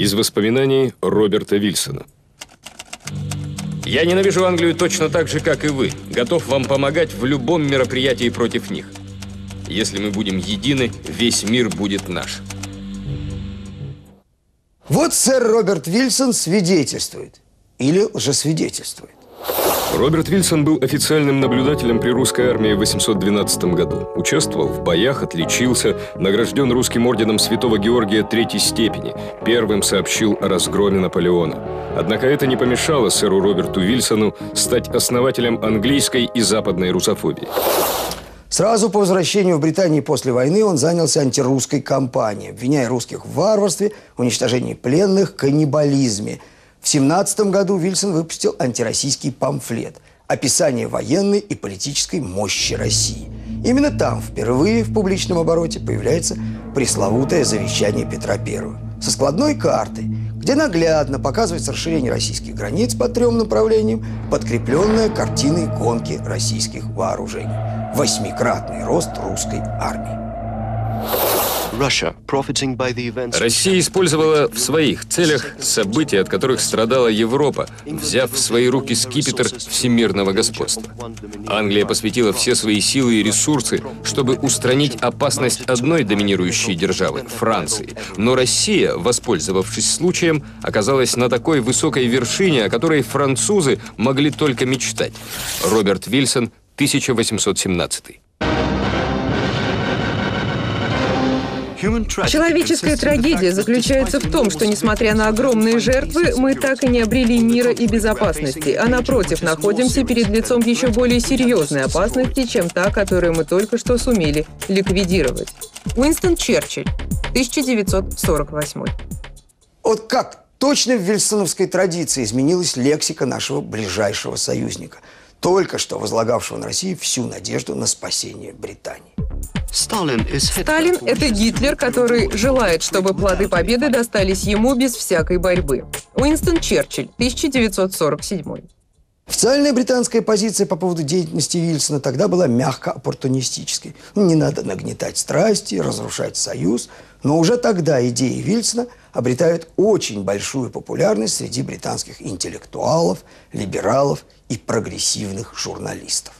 Из воспоминаний Роберта Вильсона. Я ненавижу Англию точно так же, как и вы. Готов вам помогать в любом мероприятии против них. Если мы будем едины, весь мир будет наш. Вот сэр Роберт Вильсон свидетельствует. Или лжесвидетельствует. Роберт Вильсон был официальным наблюдателем при русской армии в 812 году. Участвовал в боях, отличился, награжден русским орденом Святого Георгия Третьей степени. Первым сообщил о разгроме Наполеона. Однако это не помешало сэру Роберту Вильсону стать основателем английской и западной русофобии. Сразу по возвращению в Британию после войны он занялся антирусской кампанией, обвиняя русских в варварстве, уничтожении пленных, каннибализме – в 17 году Вильсон выпустил антироссийский памфлет «Описание военной и политической мощи России». Именно там впервые в публичном обороте появляется пресловутое завещание Петра I со складной картой, где наглядно показывается расширение российских границ по трем направлениям, подкрепленное картиной гонки российских вооружений. Восьмикратный рост русской армии. Россия использовала в своих целях события, от которых страдала Европа, взяв в свои руки скипетр всемирного господства. Англия посвятила все свои силы и ресурсы, чтобы устранить опасность одной доминирующей державы – Франции. Но Россия, воспользовавшись случаем, оказалась на такой высокой вершине, о которой французы могли только мечтать. Роберт Вильсон, 1817 Человеческая трагедия заключается в том, что, несмотря на огромные жертвы, мы так и не обрели мира и безопасности, а напротив, находимся перед лицом еще более серьезной опасности, чем та, которую мы только что сумели ликвидировать. Уинстон Черчилль, 1948. Вот как точно в вильсоновской традиции изменилась лексика нашего ближайшего союзника, только что возлагавшего на Россию всю надежду на спасение Британии. Сталин – это Гитлер, который желает, чтобы плоды победы достались ему без всякой борьбы. Уинстон Черчилль, 1947. Официальная британская позиция по поводу деятельности Вильсона тогда была мягко оппортунистической. Ну, не надо нагнетать страсти, разрушать союз. Но уже тогда идеи Вильсона обретают очень большую популярность среди британских интеллектуалов, либералов и прогрессивных журналистов.